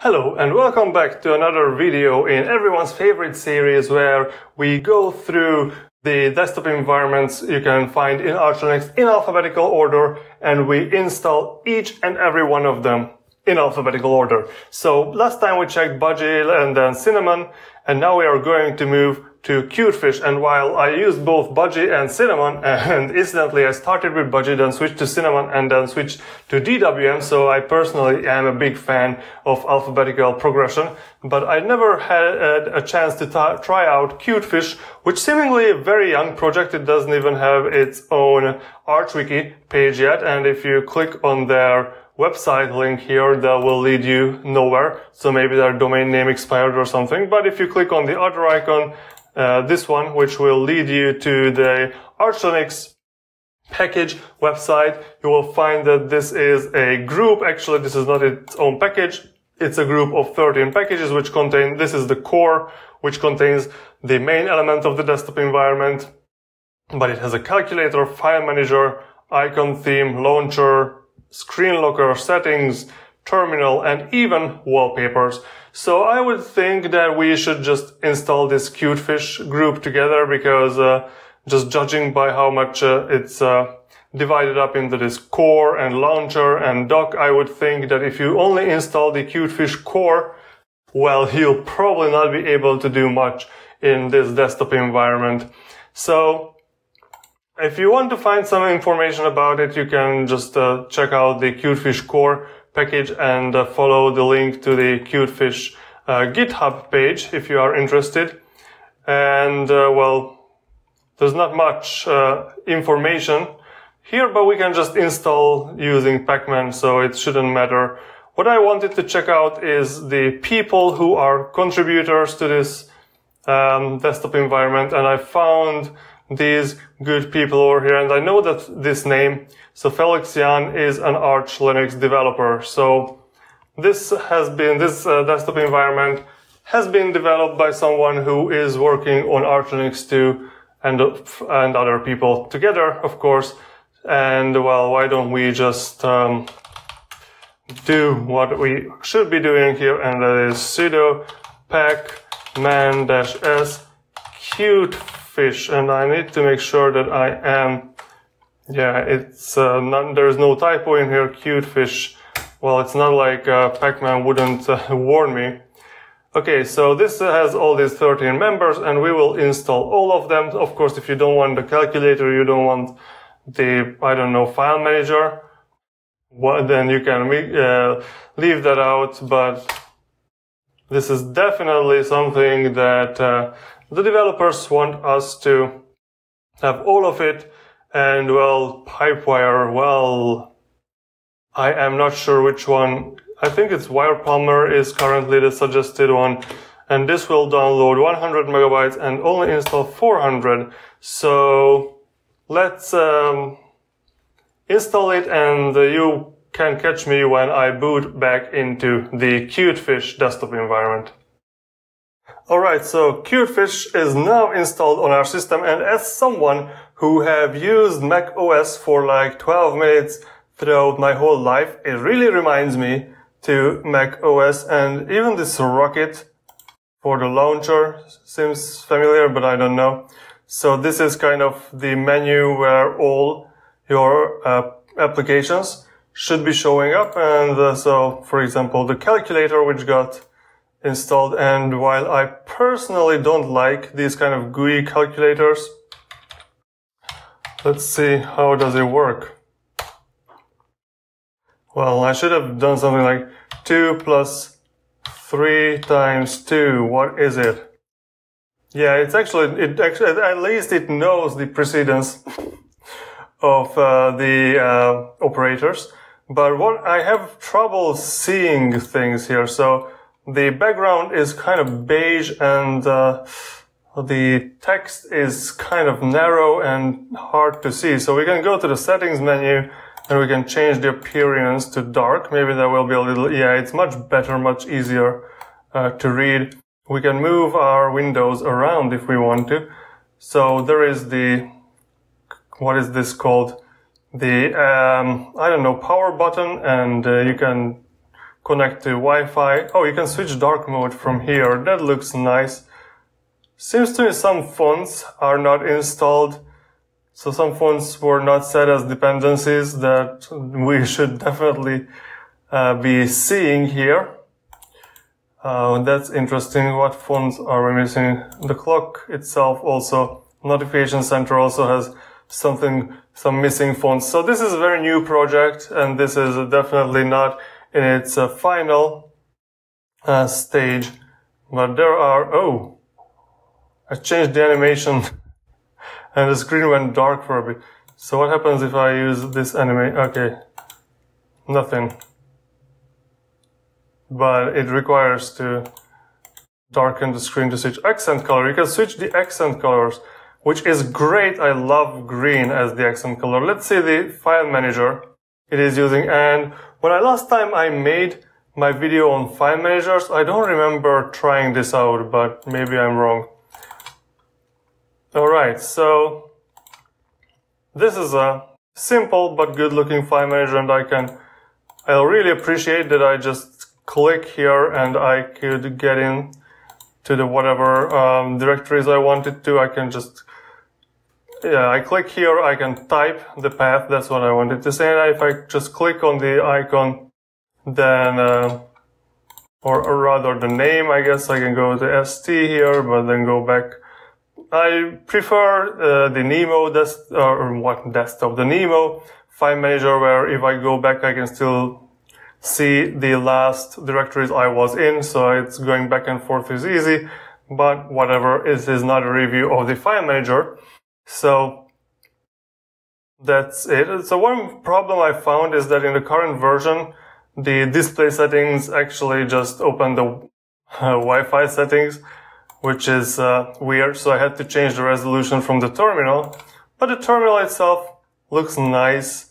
Hello and welcome back to another video in everyone's favorite series where we go through the desktop environments you can find in Arch Linux in alphabetical order and we install each and every one of them in alphabetical order. So last time we checked Budgie and then Cinnamon and now we are going to move to Cutefish. And while I used both Budgie and Cinnamon, and incidentally I started with Budgie, then switched to Cinnamon, and then switched to DWM, so I personally am a big fan of alphabetical progression, but I never had a chance to try out Cutefish, which seemingly a very young project. It doesn't even have its own ArchWiki page yet, and if you click on their website link here that will lead you nowhere. So maybe their domain name expired or something. But if you click on the other icon, uh, this one, which will lead you to the Arch Linux package website, you will find that this is a group. Actually, this is not its own package. It's a group of 13 packages which contain, this is the core, which contains the main element of the desktop environment, but it has a calculator, file manager, icon theme, launcher, screen locker, settings, terminal, and even wallpapers. So I would think that we should just install this Cutefish group together because uh, just judging by how much uh, it's uh, divided up into this core and launcher and dock, I would think that if you only install the Cutefish core, well, you'll probably not be able to do much in this desktop environment. So if you want to find some information about it, you can just uh, check out the Cutefish core package and uh, follow the link to the Cutefish uh, GitHub page if you are interested. And uh, well, there's not much information here, but we can just install using Pacman, so it shouldn't matter. What I wanted to check out is the people who are contributors to this um, desktop environment, and I found these good people over here. And I know that this name, so Felix Yan is an Arch Linux developer. So this has been, this uh, desktop environment has been developed by someone who is working on Arch Linux 2 and, and other people together, of course. And well, why don't we just, um, do what we should be doing here, and that is sudo pacman-s cute fish and I need to make sure that I am, yeah, it's, uh, there's no typo in here, cute fish. Well, it's not like uh, Pacman wouldn't uh, warn me. Okay, so this has all these 13 members and we will install all of them. Of course, if you don't want the calculator, you don't want the, I don't know, file manager, well, then you can uh, leave that out, but this is definitely something that uh, the developers want us to have all of it and well, Pipewire, well, I am not sure which one. I think it's WirePlumber is currently the suggested one. And this will download 100 megabytes and only install 400. So let's um, install it and you can catch me when I boot back into the Cutefish desktop environment. Alright, so Cutefish is now installed on our system and as someone who have used Mac OS for like 12 minutes throughout my whole life, it really reminds me to Mac OS and even this rocket for the launcher seems familiar, but I don't know. So this is kind of the menu where all your uh, applications should be showing up. And uh, so, for example, the calculator, which got installed. And while I personally don't like these kind of GUI calculators, let's see how does it work. Well, I should have done something like 2 plus 3 times 2. What is it? Yeah, it's actually, it actually, at least it knows the precedence of uh, the uh, operators. But what I have trouble seeing things here. So the background is kind of beige and uh, the text is kind of narrow and hard to see. So we can go to the settings menu and we can change the appearance to dark. Maybe that will be a little, yeah, it's much better, much easier uh, to read. We can move our windows around if we want to. So there is the, what is this called? The, um, I don't know, power button and uh, you can connect to Wi-Fi. Oh, you can switch dark mode from here. That looks nice. Seems to me some fonts are not installed. So some fonts were not set as dependencies that we should definitely uh, be seeing here. Uh, that's interesting. What fonts are we missing? The clock itself also, notification center also has something, some missing fonts. So this is a very new project and this is definitely not its uh, final uh, stage. But there are, oh, I changed the animation and the screen went dark for a bit. So what happens if I use this anime? Okay, nothing. But it requires to darken the screen to switch accent color. You can switch the accent colors, which is great. I love green as the accent color. Let's see the file manager it is using. And when I last time I made my video on file managers, I don't remember trying this out, but maybe I'm wrong. Alright, so this is a simple but good looking file manager and I can, I really appreciate that I just click here and I could get in to the whatever um, directories I wanted to. I can just, yeah, I click here, I can type the path, that's what I wanted to say. If I just click on the icon, then, uh, or, or rather the name, I guess I can go to ST here, but then go back I prefer uh, the Nemo desk or what desktop, the Nemo file manager, where if I go back, I can still see the last directories I was in. So it's going back and forth is easy, but whatever, it is not a review of the file manager. So that's it. So one problem I found is that in the current version, the display settings actually just open the uh, Wi-Fi settings which is uh, weird. So I had to change the resolution from the terminal. But the terminal itself looks nice.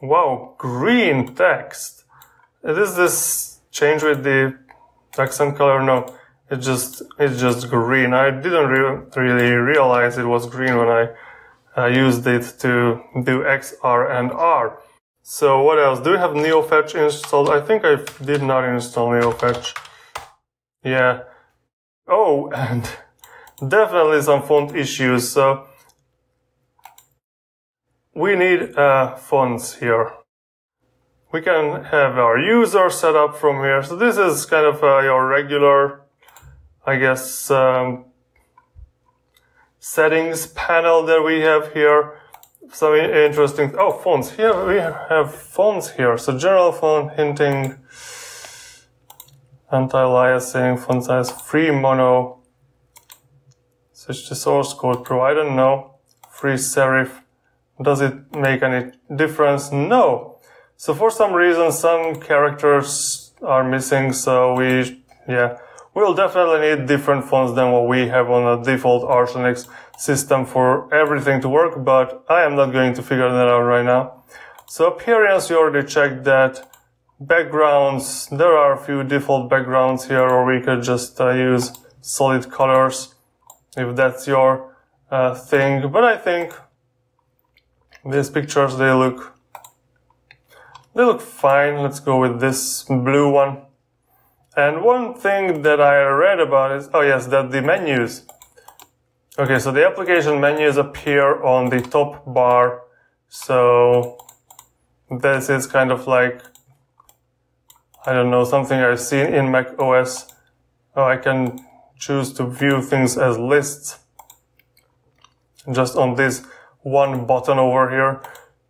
Wow, green text. Is this change with the accent color? No, it just it's just green. I didn't re really realize it was green when I uh, used it to do X, R, and R. So what else? Do we have NeoFetch installed? I think I did not install NeoFetch. Yeah, Oh, and definitely some font issues. So we need uh, fonts here. We can have our user set up from here. So this is kind of uh, your regular, I guess, um, settings panel that we have here. Some interesting, oh, fonts. Here we have fonts here. So general font hinting anti-aliasing, font size, free mono, switch to source code pro, I don't know, free serif, does it make any difference? No. So for some reason, some characters are missing, so we, yeah, we'll definitely need different fonts than what we have on a default Linux system for everything to work, but I am not going to figure that out right now. So appearance, you already checked that. Backgrounds, there are a few default backgrounds here, or we could just uh, use solid colors if that's your uh, thing. But I think these pictures, they look, they look fine. Let's go with this blue one. And one thing that I read about is, oh yes, that the menus. Okay, so the application menus appear on the top bar. So this is kind of like I don't know, something I've seen in Mac OS. Oh, I can choose to view things as lists just on this one button over here.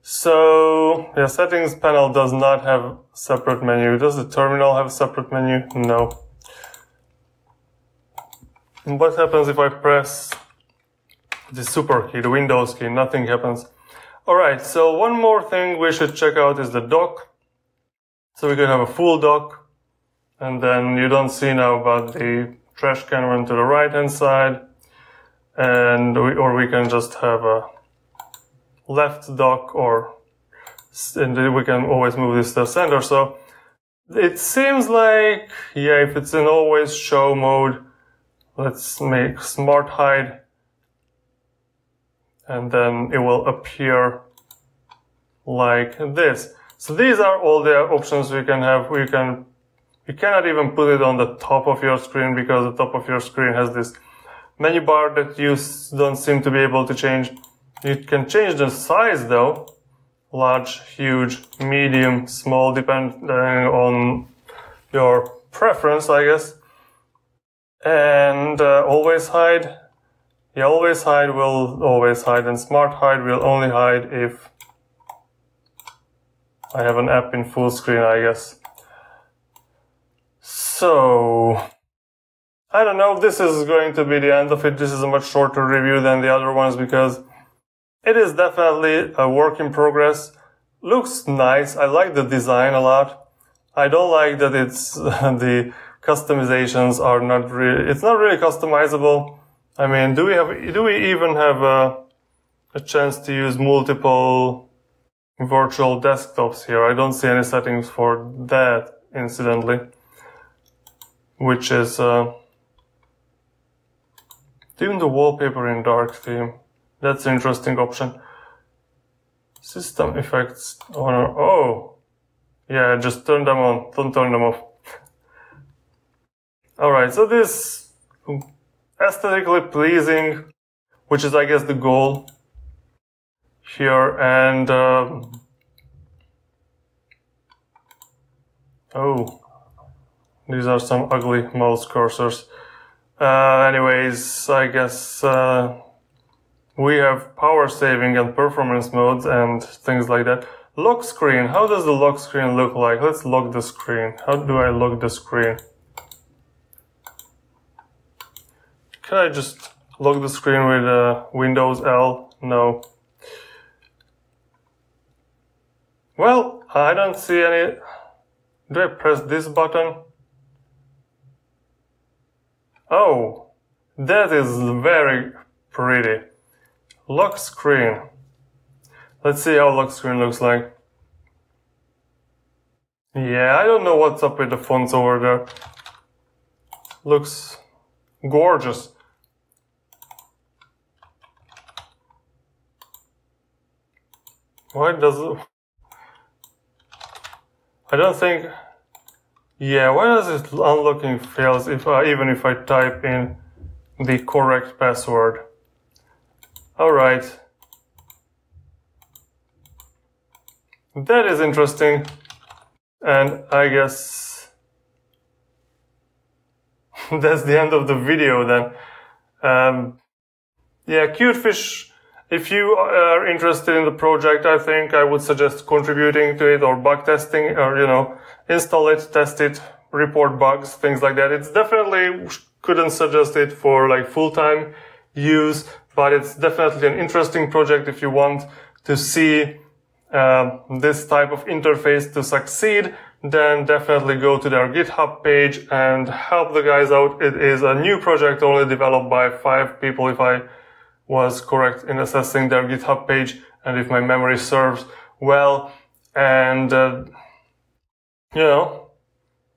So, yeah, settings panel does not have separate menu. Does the terminal have a separate menu? No. What happens if I press the super key, the Windows key? Nothing happens. Alright, so one more thing we should check out is the dock. So we can have a full dock and then you don't see now but the trash can run to the right hand side and we, or we can just have a left dock or and we can always move this to center. So it seems like, yeah, if it's in always show mode, let's make smart hide and then it will appear like this. So these are all the options we can have. We can You cannot even put it on the top of your screen because the top of your screen has this menu bar that you don't seem to be able to change. You can change the size though. Large, huge, medium, small, depending on your preference, I guess. And uh, always hide. Yeah, always hide will always hide and smart hide will only hide if I have an app in full screen, I guess. So, I don't know if this is going to be the end of it. This is a much shorter review than the other ones because it is definitely a work in progress. Looks nice. I like the design a lot. I don't like that it's the customizations are not really, it's not really customizable. I mean, do we have, do we even have a, a chance to use multiple virtual desktops here? I don't see any settings for that, incidentally, which is, uh, even the wallpaper in dark theme. That's an interesting option. System effects on, oh, yeah, just turn them on, don't turn them off. Alright, so this aesthetically pleasing, which is I guess the goal here, and um, oh, these are some ugly mouse cursors. Uh, anyways, I guess uh, we have power saving and performance modes and things like that. Lock screen. How does the lock screen look like? Let's lock the screen. How do I lock the screen? Can I just lock the screen with uh, Windows L? No. Well, I don't see any. Do I press this button? Oh, that is very pretty. Lock screen. Let's see how lock screen looks like. Yeah, I don't know what's up with the fonts over there. Looks gorgeous. Why does it... I don't think yeah, why does it unlocking fails if even if I type in the correct password? Alright. That is interesting. And I guess that's the end of the video then. Um, yeah, Cutefish, if you are interested in the project, I think I would suggest contributing to it or bug testing or, you know, install it, test it, report bugs, things like that. It's definitely couldn't suggest it for like full-time use, but it's definitely an interesting project if you want to see uh, this type of interface to succeed, then definitely go to their GitHub page and help the guys out. It is a new project only developed by five people, if I was correct in assessing their GitHub page and if my memory serves well. And uh, you know,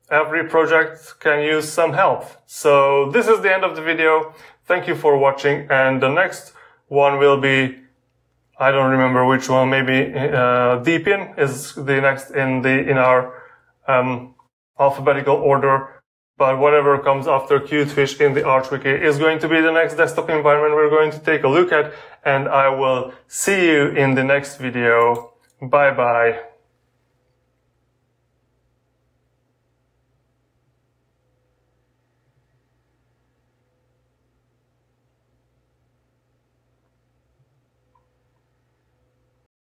every project can use some help. So this is the end of the video. Thank you for watching. And the next one will be, I don't remember which one, maybe uh, Deepin is the next in the in our um, alphabetical order. But whatever comes after Cutefish in the ArchWiki is going to be the next desktop environment we're going to take a look at. And I will see you in the next video. Bye bye.